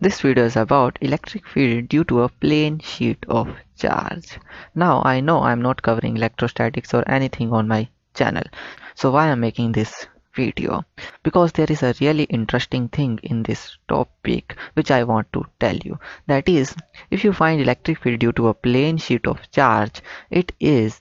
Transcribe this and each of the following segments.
This video is about electric field due to a plane sheet of charge. Now I know I'm not covering electrostatics or anything on my channel. So why I'm making this video? Because there is a really interesting thing in this topic which I want to tell you. That is, if you find electric field due to a plane sheet of charge, it is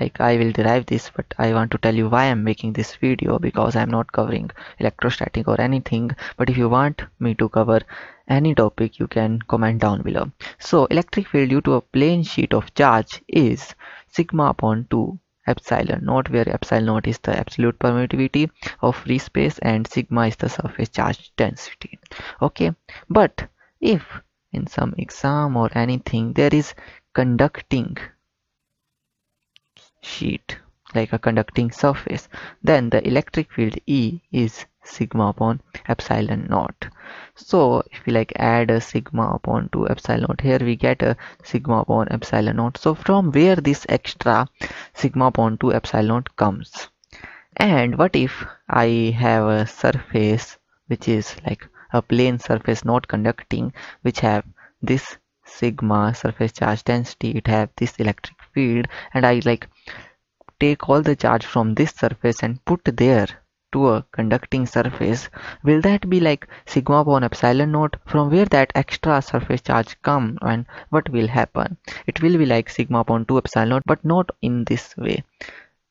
like I will derive this but I want to tell you why I'm making this video because I'm not covering electrostatic or anything. But if you want me to cover any topic you can comment down below. So electric field due to a plane sheet of charge is sigma upon 2 epsilon naught where epsilon naught is the absolute permittivity of free space and sigma is the surface charge density. Okay? But if in some exam or anything there is conducting sheet like a conducting surface. Then the electric field E is sigma upon epsilon naught. So if we like add a sigma upon 2 epsilon naught here we get a sigma upon epsilon naught. So from where this extra sigma upon 2 epsilon naught comes? And what if I have a surface which is like a plane surface not conducting which have this sigma surface charge density it have this electric field and I like take all the charge from this surface and put there to a conducting surface will that be like sigma upon epsilon naught? From where that extra surface charge come and what will happen? It will be like sigma upon 2 epsilon naught but not in this way.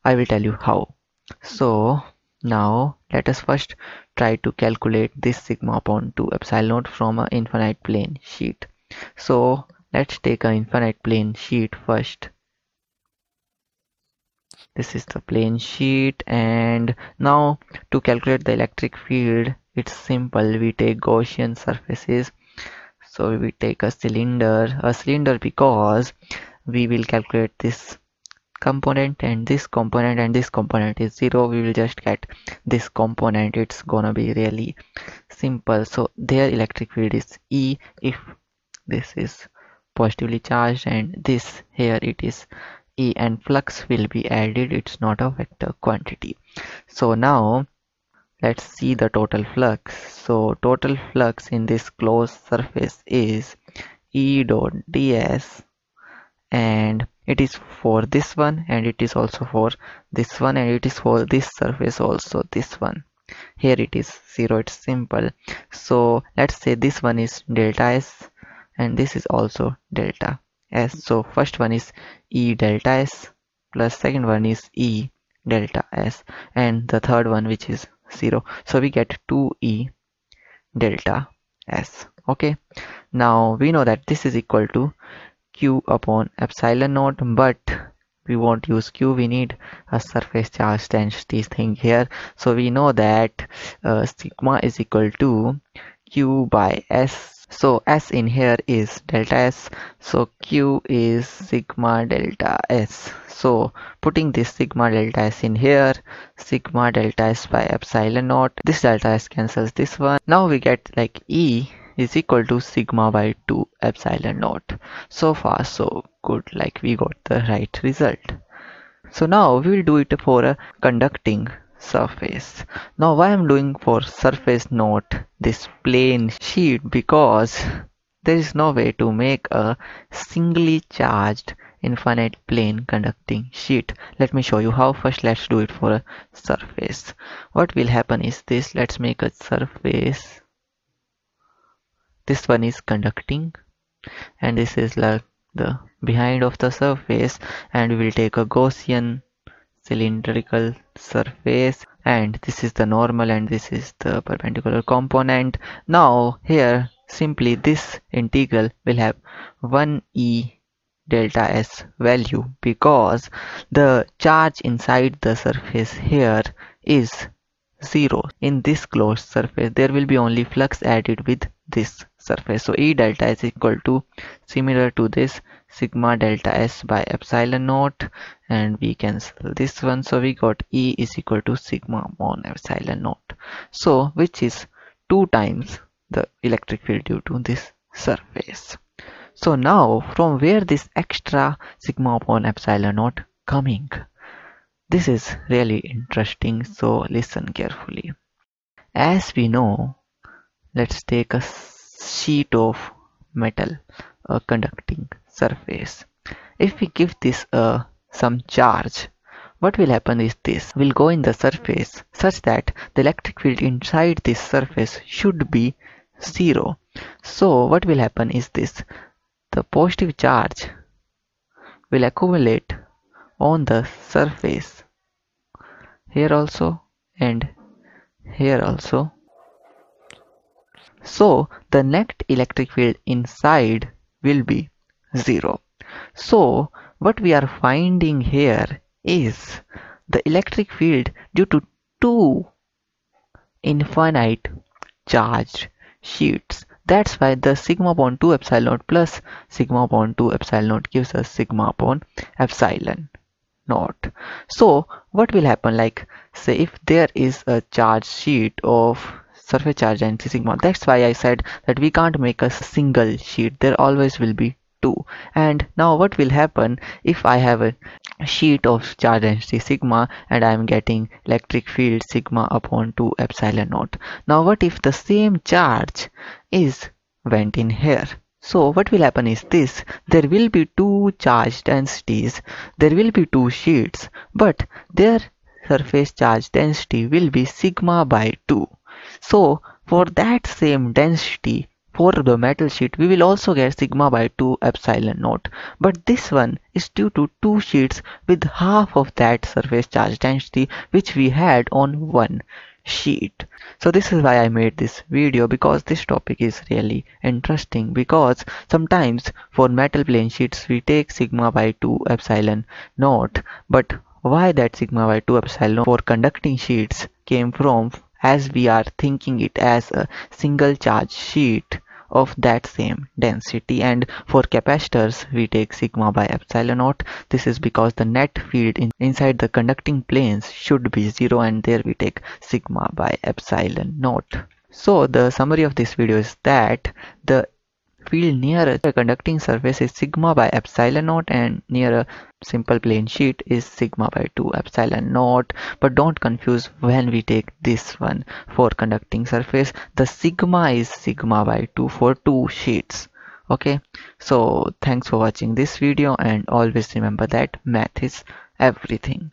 I will tell you how. So now let us first try to calculate this sigma upon 2 epsilon naught from an infinite plane sheet. So let's take an infinite plane sheet first this is the plane sheet and now to calculate the electric field it's simple. We take Gaussian surfaces. So we take a cylinder a cylinder because we will calculate this component and this component and this component is zero. We will just get this component. It's gonna be really simple. So their electric field is E. If this is positively charged and this here it is E and flux will be added. It's not a vector quantity. So now let's see the total flux. So total flux in this closed surface is E dot ds and it is for this one and it is also for this one and it is for this surface also this one. Here it is zero. It's simple. So let's say this one is delta s and this is also delta s. So first one is e delta s plus second one is e delta s and the third one which is 0 so we get 2e delta s. Okay. Now we know that this is equal to q upon epsilon naught but we won't use q. We need a surface charge density thing here. So we know that uh, sigma is equal to q by s so s in here is delta s. So q is sigma delta s. So putting this sigma delta s in here sigma delta s by epsilon naught this delta s cancels this one. Now we get like e is equal to sigma by 2 epsilon naught. So far so good like we got the right result. So now we will do it for a conducting surface. Now why I'm doing for surface not this plane sheet because there is no way to make a singly charged infinite plane conducting sheet. Let me show you how first let's do it for a surface. What will happen is this let's make a surface. This one is conducting and this is like the behind of the surface and we will take a Gaussian cylindrical surface and this is the normal and this is the perpendicular component. Now here simply this integral will have 1 e delta s value because the charge inside the surface here is zero in this closed surface there will be only flux added with this surface. So e delta is equal to similar to this sigma delta s by epsilon naught and we cancel this one. So we got E is equal to sigma upon epsilon naught. So which is two times the electric field due to this surface. So now from where this extra sigma upon epsilon naught coming this is really interesting so listen carefully. As we know let's take a sheet of metal a conducting surface. If we give this a some charge what will happen is this will go in the surface such that the electric field inside this surface should be zero. So what will happen is this. The positive charge will accumulate on the surface. Here also and here also. So the net electric field inside will be zero. So what we are finding here is the electric field due to two infinite charged sheets. That's why the sigma upon 2 epsilon plus sigma upon 2 epsilon gives us sigma upon epsilon naught. So what will happen like say if there is a charge sheet of surface charge density sigma that's why I said that we can't make a single sheet there always will be two and now what will happen if I have a sheet of charge density sigma and I am getting electric field sigma upon 2 epsilon naught. Now what if the same charge is went in here? So what will happen is this, there will be two charge densities, there will be two sheets, but their surface charge density will be sigma by 2. So for that same density, for the metal sheet, we will also get sigma by 2 epsilon naught. But this one is due to two sheets with half of that surface charge density which we had on one sheet. So this is why I made this video because this topic is really interesting because sometimes for metal plane sheets we take sigma by 2 epsilon naught but why that sigma by 2 epsilon for conducting sheets came from as we are thinking it as a single charge sheet of that same density. And for capacitors we take sigma by epsilon naught. This is because the net field in, inside the conducting planes should be zero and there we take sigma by epsilon naught. So the summary of this video is that the field near a conducting surface is sigma by epsilon naught and near a simple plane sheet is sigma by 2 epsilon naught. But don't confuse when we take this one. For conducting surface the sigma is sigma by 2 for two sheets. Okay? So thanks for watching this video and always remember that math is everything